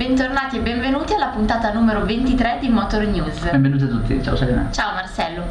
Bentornati e benvenuti alla puntata numero 23 di Motor News. Benvenuti a tutti, ciao Serena. Ciao Marcello.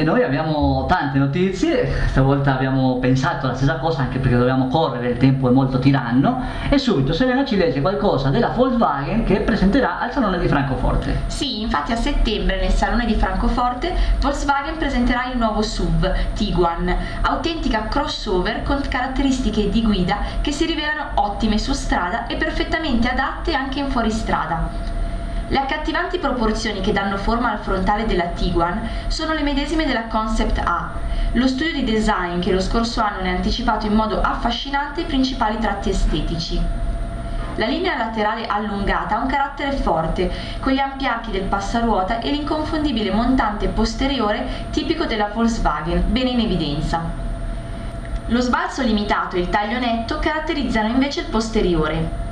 E noi abbiamo tante notizie, stavolta abbiamo pensato la stessa cosa anche perché dobbiamo correre, il tempo è molto tiranno e subito Serena ci legge qualcosa della Volkswagen che presenterà al Salone di Francoforte. Sì, infatti a settembre nel Salone di Francoforte Volkswagen presenterà il nuovo SUV Tiguan, autentica crossover con caratteristiche di guida che si rivelano ottime su strada e perfettamente adatte anche in fuoristrada. Le accattivanti proporzioni che danno forma al frontale della Tiguan sono le medesime della Concept A, lo studio di design che lo scorso anno ne ha anticipato in modo affascinante i principali tratti estetici. La linea laterale allungata ha un carattere forte, con gli ampi archi del passaruota e l'inconfondibile montante posteriore tipico della Volkswagen, bene in evidenza. Lo sbalzo limitato e il taglio netto caratterizzano invece il posteriore.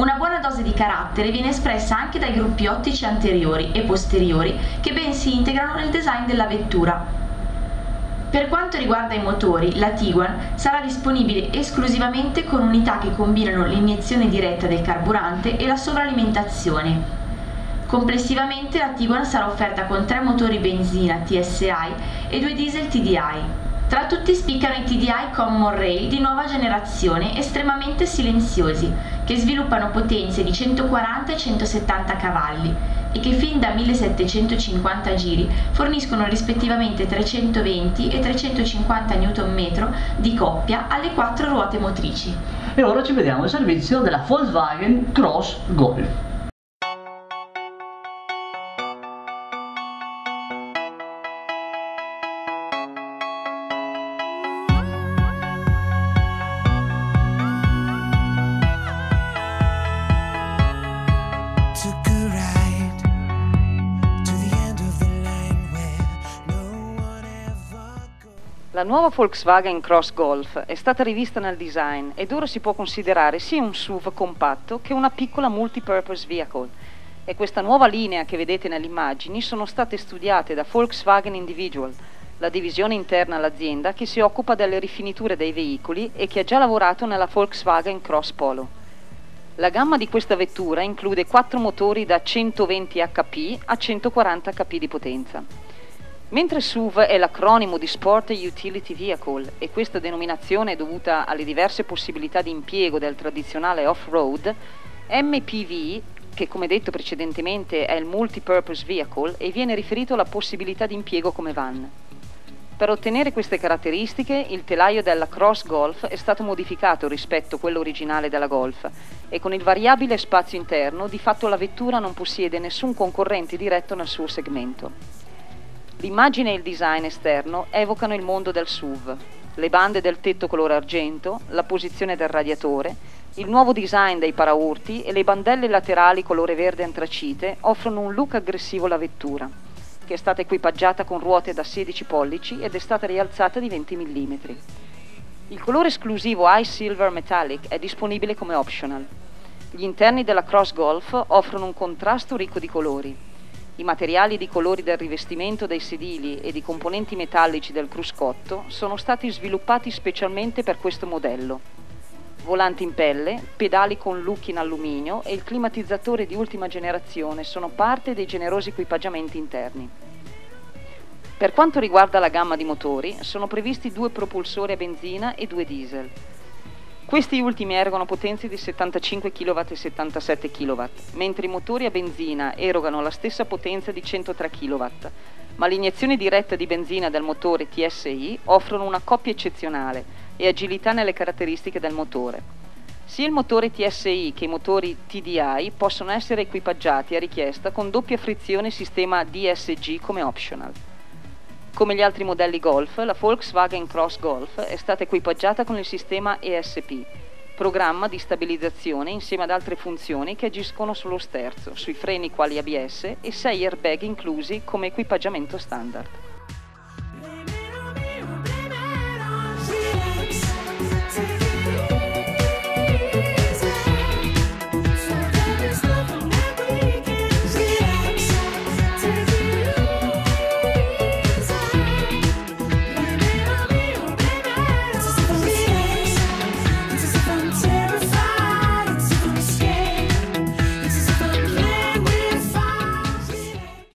Una buona dose di carattere viene espressa anche dai gruppi ottici anteriori e posteriori che ben si integrano nel design della vettura. Per quanto riguarda i motori, la Tiguan sarà disponibile esclusivamente con unità che combinano l'iniezione diretta del carburante e la sovralimentazione. Complessivamente la Tiguan sarà offerta con tre motori benzina TSI e due diesel TDI. Tra tutti spiccano i TDI Common Rail di nuova generazione estremamente silenziosi, che sviluppano potenze di 140 e 170 cavalli e che fin da 1750 giri forniscono rispettivamente 320 e 350 Nm di coppia alle quattro ruote motrici. E ora ci vediamo il servizio della Volkswagen Cross Golf. La nuova Volkswagen Cross Golf è stata rivista nel design ed ora si può considerare sia un SUV compatto che una piccola multipurpose vehicle. E questa nuova linea che vedete nelle immagini sono state studiate da Volkswagen Individual, la divisione interna all'azienda che si occupa delle rifiniture dei veicoli e che ha già lavorato nella Volkswagen Cross Polo. La gamma di questa vettura include quattro motori da 120 HP a 140 HP di potenza. Mentre SUV è l'acronimo di Sport Utility Vehicle e questa denominazione è dovuta alle diverse possibilità di impiego del tradizionale off-road, MPV, che come detto precedentemente è il Multipurpose Vehicle e viene riferito alla possibilità di impiego come van. Per ottenere queste caratteristiche, il telaio della Cross Golf è stato modificato rispetto a quello originale della Golf e con il variabile spazio interno di fatto la vettura non possiede nessun concorrente diretto nel suo segmento. L'immagine e il design esterno evocano il mondo del SUV, le bande del tetto color argento, la posizione del radiatore, il nuovo design dei paraurti e le bandelle laterali colore verde antracite offrono un look aggressivo alla vettura, che è stata equipaggiata con ruote da 16 pollici ed è stata rialzata di 20 mm. Il colore esclusivo Ice Silver Metallic è disponibile come optional. Gli interni della Cross Golf offrono un contrasto ricco di colori, i materiali di colori del rivestimento dei sedili e di componenti metallici del cruscotto sono stati sviluppati specialmente per questo modello. Volanti in pelle, pedali con look in alluminio e il climatizzatore di ultima generazione sono parte dei generosi equipaggiamenti interni. Per quanto riguarda la gamma di motori, sono previsti due propulsori a benzina e due diesel. Questi ultimi erogano potenze di 75 kW e 77 kW, mentre i motori a benzina erogano la stessa potenza di 103 kW, ma l'iniezione diretta di benzina del motore TSI offrono una coppia eccezionale e agilità nelle caratteristiche del motore. Sia il motore TSI che i motori TDI possono essere equipaggiati a richiesta con doppia frizione sistema DSG come optional. Come gli altri modelli Golf, la Volkswagen Cross Golf è stata equipaggiata con il sistema ESP, programma di stabilizzazione insieme ad altre funzioni che agiscono sullo sterzo, sui freni quali ABS e 6 airbag inclusi come equipaggiamento standard.